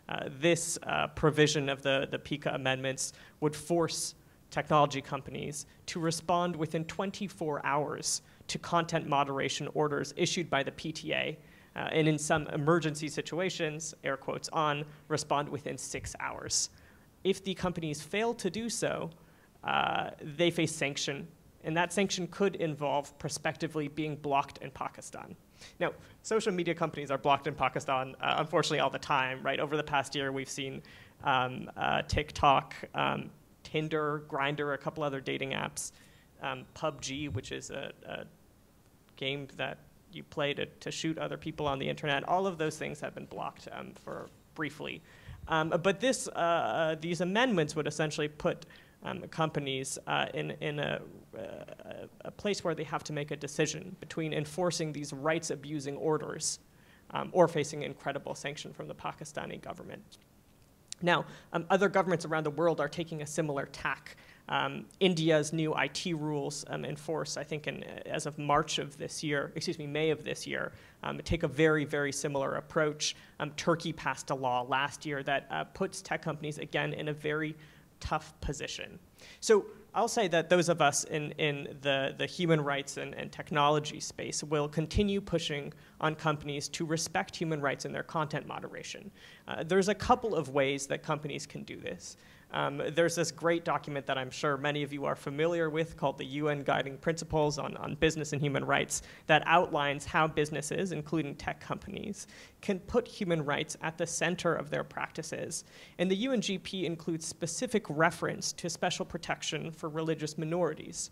Uh, this uh, provision of the, the PECA amendments would force technology companies to respond within 24 hours to content moderation orders issued by the PTA uh, and in some emergency situations, air quotes on, respond within six hours. If the companies fail to do so, uh, they face sanction, and that sanction could involve prospectively being blocked in Pakistan. Now, social media companies are blocked in Pakistan, uh, unfortunately, all the time, right? Over the past year, we've seen um, uh, TikTok, um, Tinder, Grindr, a couple other dating apps, um, PUBG, which is a, a game that you play to, to shoot other people on the internet. All of those things have been blocked um, for briefly. Um, but this, uh, these amendments would essentially put um, companies uh, in, in a, uh, a place where they have to make a decision between enforcing these rights abusing orders um, or facing incredible sanction from the Pakistani government. Now, um, other governments around the world are taking a similar tack. Um, India's new IT rules um, in force, I think, in, as of March of this year, excuse me, May of this year, um, take a very, very similar approach. Um, Turkey passed a law last year that uh, puts tech companies, again, in a very tough position. So I'll say that those of us in, in the, the human rights and, and technology space will continue pushing on companies to respect human rights in their content moderation. Uh, there's a couple of ways that companies can do this. Um, there's this great document that I'm sure many of you are familiar with called the UN Guiding Principles on, on Business and Human Rights that outlines how businesses, including tech companies, can put human rights at the center of their practices. And the UNGP includes specific reference to special protection for religious minorities.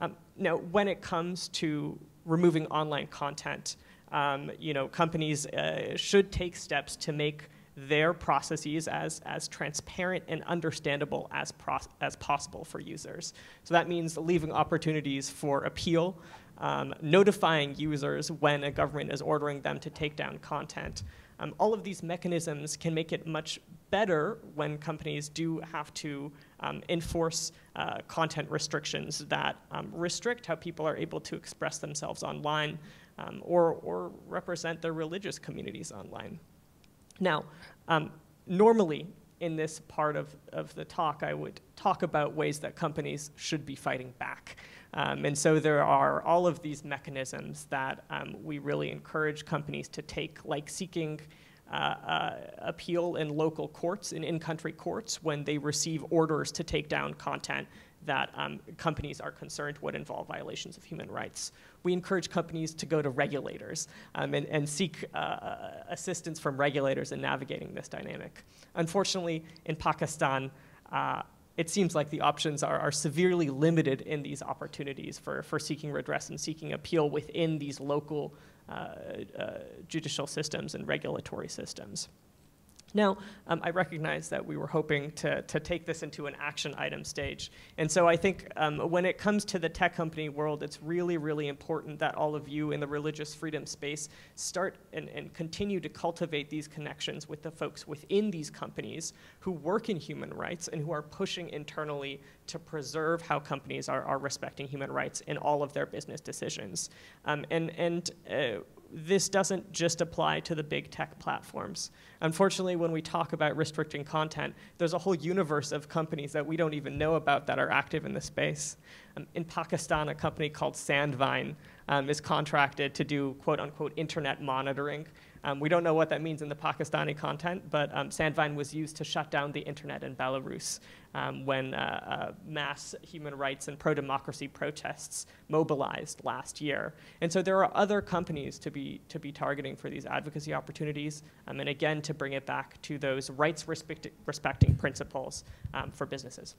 Um, now, when it comes to removing online content, um, you know, companies uh, should take steps to make their processes as, as transparent and understandable as, as possible for users. So that means leaving opportunities for appeal, um, notifying users when a government is ordering them to take down content. Um, all of these mechanisms can make it much better when companies do have to um, enforce uh, content restrictions that um, restrict how people are able to express themselves online um, or, or represent their religious communities online. Now, um, normally in this part of, of the talk, I would talk about ways that companies should be fighting back. Um, and so there are all of these mechanisms that um, we really encourage companies to take, like seeking uh, uh, appeal in local courts, in in-country courts, when they receive orders to take down content that um, companies are concerned would involve violations of human rights. We encourage companies to go to regulators um, and, and, seek uh, assistance from regulators in navigating this dynamic. Unfortunately, in Pakistan, uh, it seems like the options are, are, severely limited in these opportunities for, for seeking redress and seeking appeal within these local uh, uh, judicial systems and regulatory systems. Now, um, I recognize that we were hoping to, to take this into an action item stage. And so I think um, when it comes to the tech company world, it's really, really important that all of you in the religious freedom space start and, and continue to cultivate these connections with the folks within these companies who work in human rights and who are pushing internally to preserve how companies are, are respecting human rights in all of their business decisions. Um, and and uh, this doesn't just apply to the big tech platforms. Unfortunately, when we talk about restricting content, there's a whole universe of companies that we don't even know about that are active in the space. Um, in Pakistan, a company called Sandvine um, is contracted to do quote unquote internet monitoring um, we don't know what that means in the Pakistani content, but um, Sandvine was used to shut down the internet in Belarus um, when uh, uh, mass human rights and pro-democracy protests mobilized last year. And so there are other companies to be, to be targeting for these advocacy opportunities, um, and again, to bring it back to those rights respect respecting principles um, for businesses.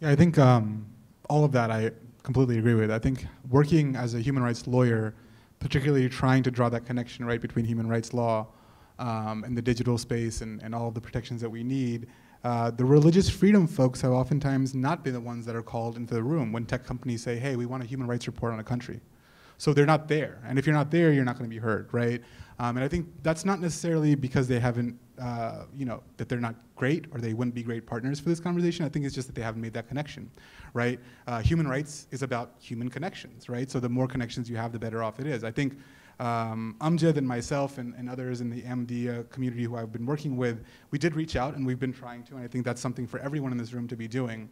Yeah, I think um, all of that I completely agree with. I think working as a human rights lawyer particularly trying to draw that connection right between human rights law um, and the digital space and, and all of the protections that we need. Uh, the religious freedom folks have oftentimes not been the ones that are called into the room when tech companies say, hey, we want a human rights report on a country. So they're not there. And if you're not there, you're not going to be heard, right? Um, and I think that's not necessarily because they haven't, uh, you know, that they're not great or they wouldn't be great partners for this conversation. I think it's just that they haven't made that connection, right? Uh, human rights is about human connections, right? So the more connections you have, the better off it is. I think um, Amjad and myself and, and, others in the Ahmadi uh, community who I've been working with, we did reach out and we've been trying to, and I think that's something for everyone in this room to be doing.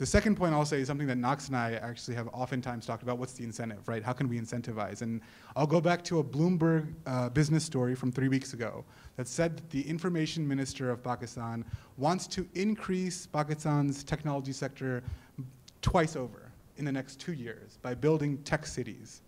The second point I'll say is something that Knox and I actually have oftentimes talked about. What's the incentive, right? How can we incentivize? And I'll go back to a Bloomberg uh, business story from three weeks ago that said that the information minister of Pakistan wants to increase Pakistan's technology sector twice over in the next two years by building tech cities.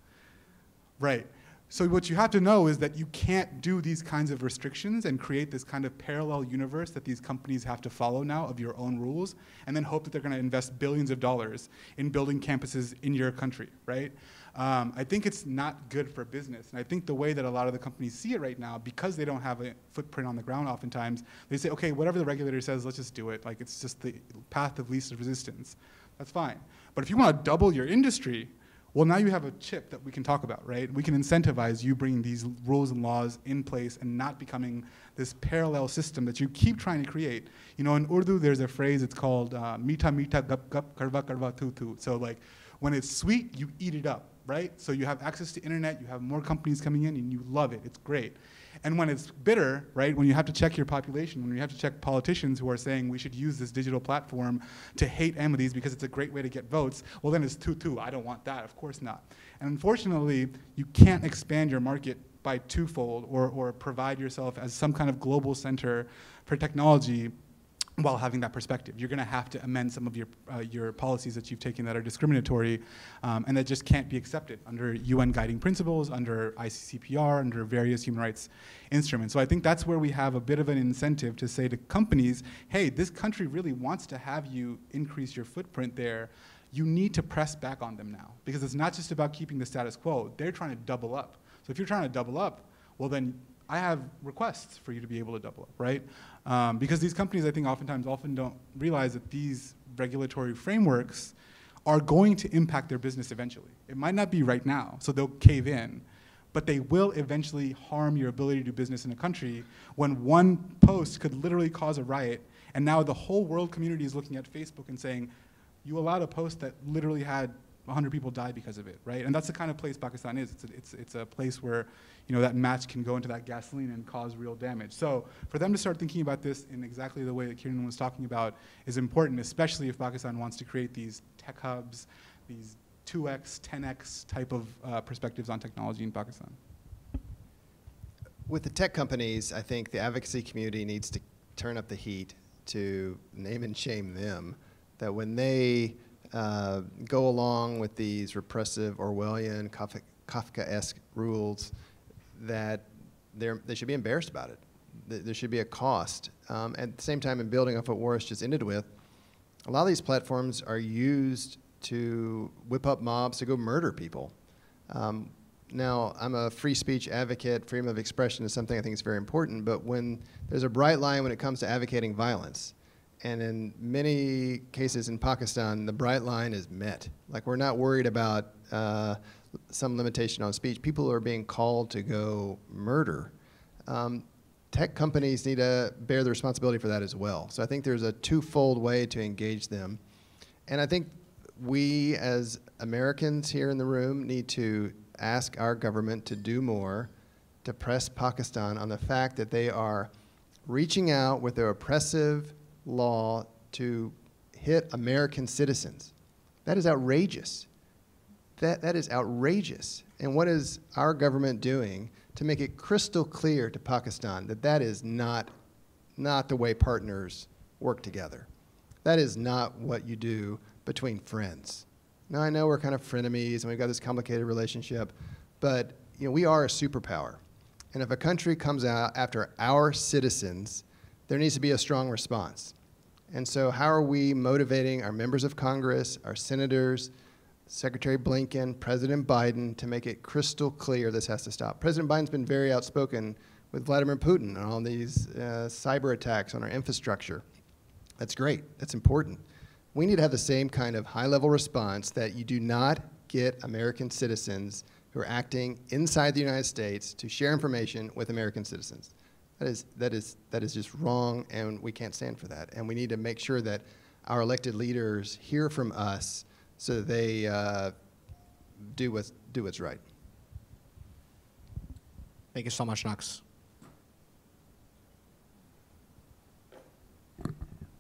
Right. So what you have to know is that you can't do these kinds of restrictions and create this kind of parallel universe that these companies have to follow now of your own rules, and then hope that they're going to invest billions of dollars in building campuses in your country, right? Um, I think it's not good for business, and I think the way that a lot of the companies see it right now, because they don't have a footprint on the ground, oftentimes they say, okay, whatever the regulator says, let's just do it. Like it's just the path of least resistance. That's fine. But if you want to double your industry, well, now you have a chip that we can talk about, right? We can incentivize you bringing these rules and laws in place and not becoming this parallel system that you keep trying to create. You know, in Urdu, there's a phrase, it's called uh, mita mita gup gup karva karva tu tu. So like, when it's sweet, you eat it up, right? So you have access to internet, you have more companies coming in, and you love it. It's great. And when it's bitter, right, when you have to check your population, when you have to check politicians who are saying we should use this digital platform to hate Ahmadis because it's a great way to get votes, well, then it's 2 2. I don't want that. Of course not. And unfortunately, you can't expand your market by twofold or, or provide yourself as some kind of global center for technology while having that perspective. You're going to have to amend some of your, uh, your policies that you've taken that are discriminatory um, and that just can't be accepted under UN guiding principles, under ICCPR, under various human rights instruments. So I think that's where we have a bit of an incentive to say to companies, hey, this country really wants to have you increase your footprint there. You need to press back on them now because it's not just about keeping the status quo. They're trying to double up. So if you're trying to double up, well then I have requests for you to be able to double up, right? Um, because these companies, I think, oftentimes often don't realize that these regulatory frameworks are going to impact their business eventually. It might not be right now, so they'll cave in, but they will eventually harm your ability to do business in a country when one post could literally cause a riot, and now the whole world community is looking at Facebook and saying, you allowed a post that literally had 100 people die because of it, right? And that's the kind of place Pakistan is. It's a, it's, it's a place where you know, that match can go into that gasoline and cause real damage. So for them to start thinking about this in exactly the way that Kieran was talking about is important, especially if Pakistan wants to create these tech hubs, these 2x, 10x type of uh, perspectives on technology in Pakistan. With the tech companies, I think the advocacy community needs to turn up the heat to name and shame them. That when they uh, go along with these repressive Orwellian, Kafka-esque rules, that they should be embarrassed about it. There should be a cost. Um, at the same time, in building off what Waris just ended with, a lot of these platforms are used to whip up mobs to go murder people. Um, now, I'm a free speech advocate. Freedom of expression is something I think is very important. But when there's a bright line when it comes to advocating violence, and in many cases in Pakistan, the bright line is met. Like we're not worried about uh, some limitation on speech. People are being called to go murder. Um, tech companies need to bear the responsibility for that as well. So I think there's a twofold way to engage them. And I think we as Americans here in the room need to ask our government to do more to press Pakistan on the fact that they are reaching out with their oppressive law to hit American citizens. That is outrageous. That, that is outrageous. And what is our government doing to make it crystal clear to Pakistan that that is not, not the way partners work together? That is not what you do between friends. Now, I know we're kind of frenemies and we've got this complicated relationship, but you know, we are a superpower. And if a country comes out after our citizens, there needs to be a strong response. And so, how are we motivating our members of Congress, our senators, Secretary Blinken, President Biden to make it crystal clear this has to stop. President Biden's been very outspoken with Vladimir Putin on all these uh, cyber attacks on our infrastructure. That's great. That's important. We need to have the same kind of high level response that you do not get American citizens who are acting inside the United States to share information with American citizens. That is, that is, that is just wrong, and we can't stand for that. And we need to make sure that our elected leaders hear from us so they uh, do, what's, do what's right. Thank you so much, Knox.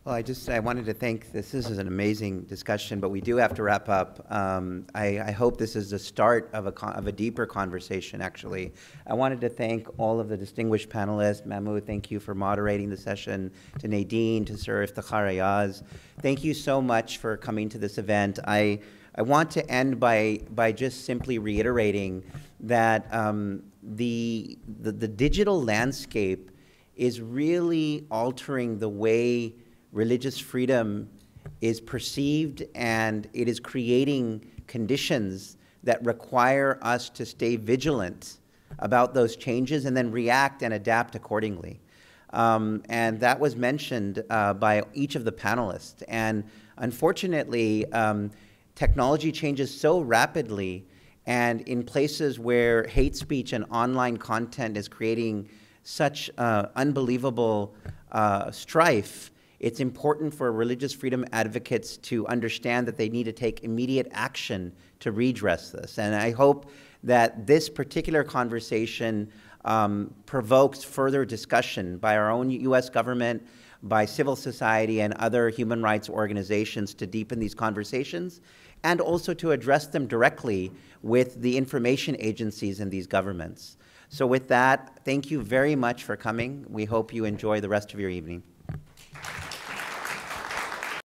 Well, I just I wanted to thank this. This is an amazing discussion, but we do have to wrap up. Um, I, I, hope this is the start of a of a deeper conversation. Actually, I wanted to thank all of the distinguished panelists. Mahmood, thank you for moderating the session. To Nadine, to Sir Iftikhar Ayaz, thank you so much for coming to this event. I I want to end by, by just simply reiterating that um, the, the, the digital landscape is really altering the way religious freedom is perceived and it is creating conditions that require us to stay vigilant about those changes and then react and adapt accordingly. Um, and that was mentioned uh, by each of the panelists. And unfortunately, um, technology changes so rapidly, and in places where hate speech and online content is creating such uh, unbelievable uh, strife, it's important for religious freedom advocates to understand that they need to take immediate action to redress this. And I hope that this particular conversation um, provokes further discussion by our own U.S. government, by civil society, and other human rights organizations to deepen these conversations and also to address them directly with the information agencies in these governments. So, with that, thank you very much for coming. We hope you enjoy the rest of your evening.